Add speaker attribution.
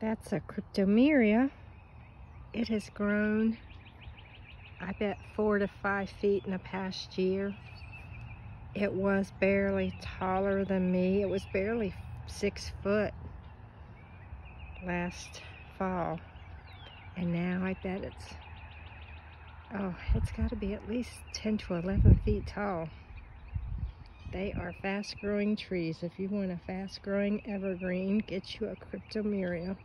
Speaker 1: That's a cryptomeria. It has grown, I bet, four to five feet in the past year. It was barely taller than me. It was barely six foot last fall. And now I bet it's, oh, it's got to be at least 10 to 11 feet tall. They are fast growing trees. If you want a fast growing evergreen, get you a cryptomeria.